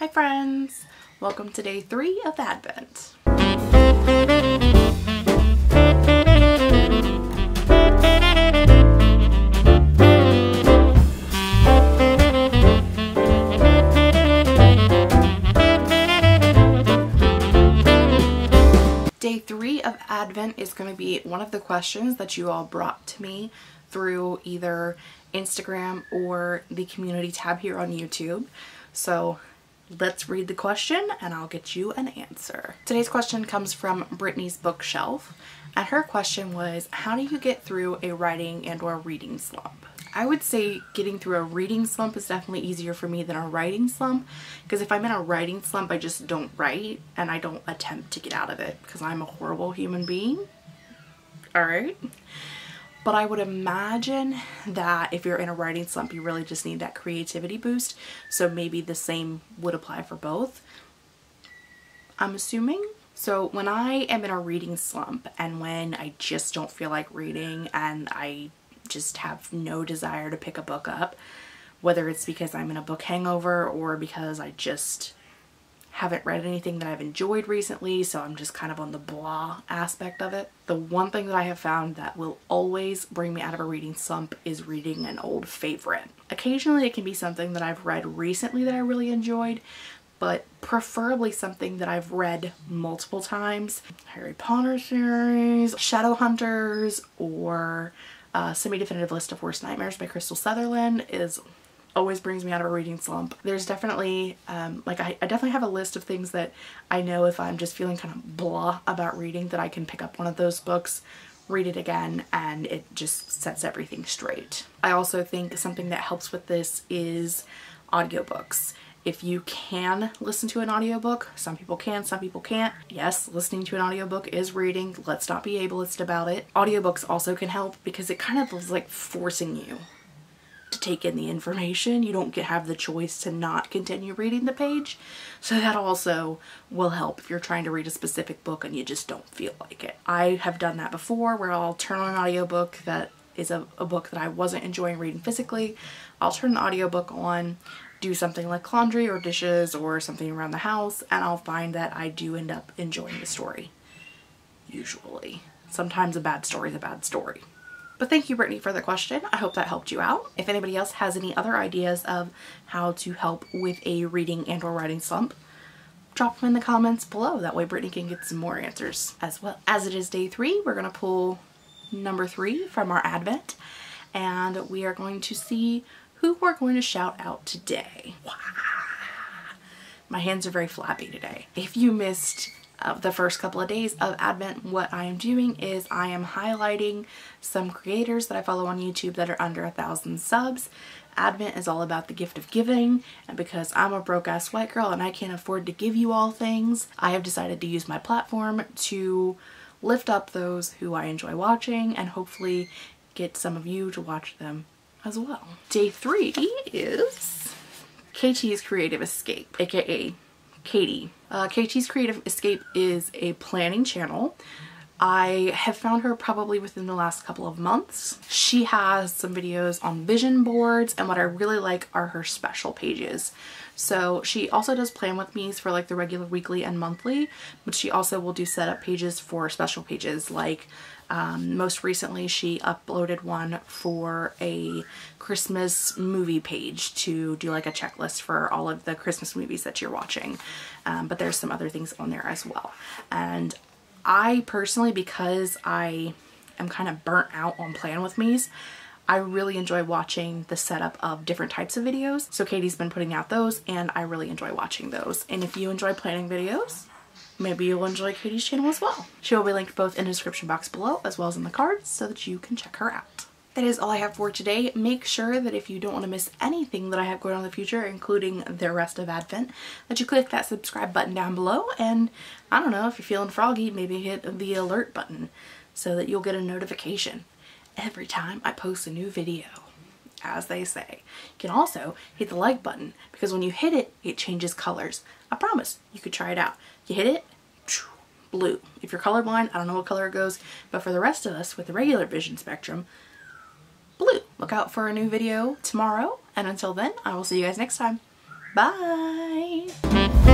Hi friends! Welcome to day three of Advent. Day three of Advent is going to be one of the questions that you all brought to me through either Instagram or the community tab here on YouTube. So let's read the question and I'll get you an answer. Today's question comes from Brittany's bookshelf and her question was how do you get through a writing and or reading slump? I would say getting through a reading slump is definitely easier for me than a writing slump because if I'm in a writing slump I just don't write and I don't attempt to get out of it because I'm a horrible human being. Alright? But I would imagine that if you're in a writing slump, you really just need that creativity boost. So maybe the same would apply for both. I'm assuming. So when I am in a reading slump and when I just don't feel like reading and I just have no desire to pick a book up, whether it's because I'm in a book hangover or because I just haven't read anything that I've enjoyed recently, so I'm just kind of on the blah aspect of it. The one thing that I have found that will always bring me out of a reading slump is reading an old favorite. Occasionally it can be something that I've read recently that I really enjoyed, but preferably something that I've read multiple times. Harry Potter series, Shadowhunters, or uh, Semi-Definitive List of Worst Nightmares by Krystal Sutherland is always brings me out of a reading slump. There's definitely, um, like I, I, definitely have a list of things that I know if I'm just feeling kind of blah about reading that I can pick up one of those books, read it again, and it just sets everything straight. I also think something that helps with this is audiobooks. If you can listen to an audiobook, some people can, some people can't. Yes, listening to an audiobook is reading. Let's not be ableist about it. Audiobooks also can help because it kind of is like forcing you take in the information. You don't get, have the choice to not continue reading the page. So that also will help if you're trying to read a specific book and you just don't feel like it. I have done that before where I'll turn on an audiobook that is a, a book that I wasn't enjoying reading physically. I'll turn an audiobook on, do something like laundry or dishes or something around the house and I'll find that I do end up enjoying the story. Usually. Sometimes a bad story is a bad story. But thank you, Brittany, for the question. I hope that helped you out. If anybody else has any other ideas of how to help with a reading and or writing slump, drop them in the comments below. That way Brittany can get some more answers as well. As it is day three, we're going to pull number three from our Advent and we are going to see who we're going to shout out today. My hands are very flappy today. If you missed of the first couple of days of Advent, what I am doing is I am highlighting some creators that I follow on YouTube that are under a thousand subs. Advent is all about the gift of giving and because I'm a broke ass white girl and I can't afford to give you all things, I have decided to use my platform to lift up those who I enjoy watching and hopefully get some of you to watch them as well. Day three is KT's Creative Escape, aka Katie. Uh, KT's Creative Escape is a planning channel. I have found her probably within the last couple of months. She has some videos on vision boards and what I really like are her special pages. So she also does plan with me's for like the regular weekly and monthly, but she also will do setup pages for special pages like um, most recently she uploaded one for a Christmas movie page to do like a checklist for all of the Christmas movies that you're watching. Um, but there's some other things on there as well. And I personally, because I am kind of burnt out on Plan With Me's, I really enjoy watching the setup of different types of videos. So Katie's been putting out those and I really enjoy watching those. And if you enjoy planning videos, maybe you'll enjoy Katie's channel as well. She will be linked both in the description box below as well as in the cards so that you can check her out. That is all I have for today. Make sure that if you don't want to miss anything that I have going on in the future, including the rest of Advent, that you click that subscribe button down below. And I don't know, if you're feeling froggy, maybe hit the alert button so that you'll get a notification every time I post a new video as they say. You can also hit the like button because when you hit it, it changes colors. I promise, you could try it out. You hit it, blue. If you're colorblind, I don't know what color it goes, but for the rest of us with the regular vision spectrum. Look out for a new video tomorrow, and until then, I will see you guys next time. Bye!